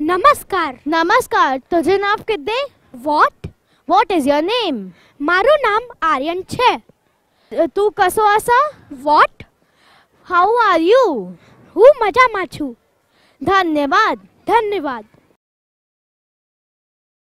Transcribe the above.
નમસ્કાર નમસ્કાર તુજે નામ કિતને what what is your name મારું નામ આર્યન છે તું કસો આસા વોટ હાઉ આર યુ હું મજામાં છું ધન્યવાદ ધન્યવાદ